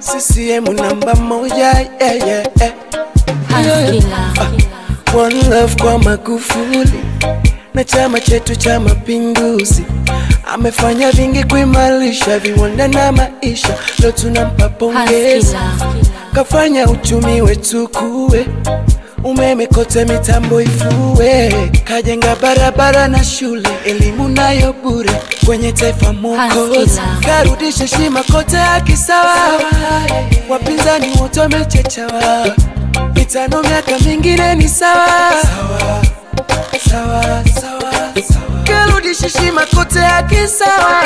CCM namba moja. Haskila. One love kwa Magufuli na chama chetu cha Mapinduzi. Amefanya vingi kuimarisha viwanda na maisha, leo tunampa pongezi. Kafanya uchumi wetu kuwe, umeme kote mitambo ifue, kajenga barabara na shule, elimu nayo bure. Kwenye taifa mokozi, karudisha heshima kote haki sawa, wapinzani wote wamechechawa, mitano miaka mingine ni sawa. Sawa sawa sawa, karudisha heshima kote haki sawa,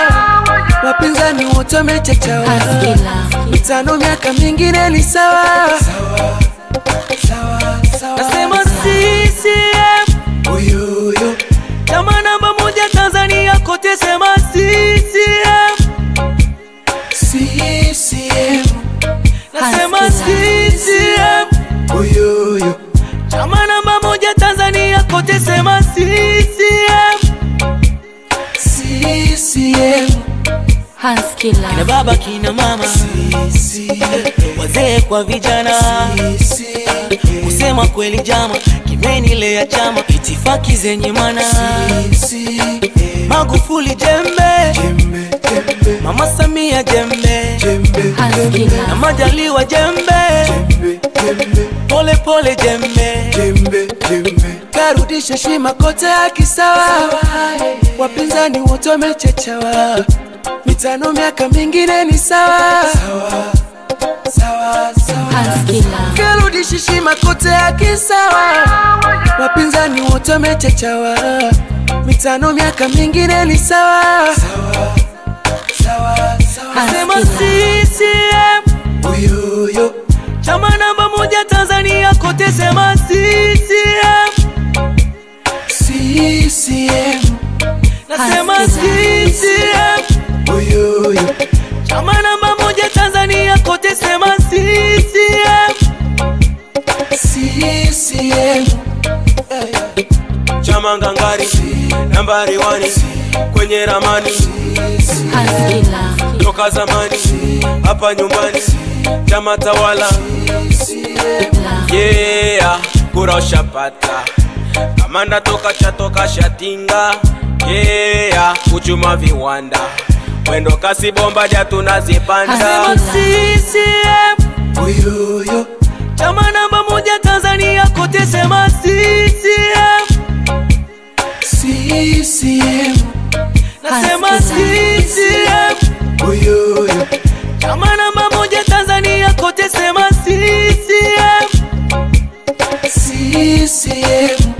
wapinzani wote wamechechawa mitano miaka mingine ni sawa, sawa nasema CCM chama namba moja Tanzania kote sema CCM CCM nasema CCM chama namba moja Tanzania kote sema CCM Haskila. kina baba kina mama. Wazee kwa vijana. Kusema kweli jama kimenilea chama. Itifaki zenye mana. Magufuli jembe. Mama samia jembe. Na majaliwa jembe. Pole pole jembe. Karudisha shima kote akisawa, wapinzani wote wamechechawa, mitano miaka mingine ni sawa. Sawa, sawa, sawa. Karudi Shishima kote haki sawa, wapinzani wote wamechechawa, mitano miaka mingine ni sawa. Sawa, Sema Haskila. CCM uyuyo chama namba moja Tanzania kote sema CCM CCM nasema CCM chama ngangari nambari wani kwenye ramani. Toka zamani hapa nyumbani chama tawala. Yeah kura ushapata. Kamanda toka chatoka shatinga yeah kuchuma viwanda. Mwendo kasi bomba ja tunazipanda. CCM uyuyo chama namba moja Tanzania kote sema CCM kote sema CCM CCM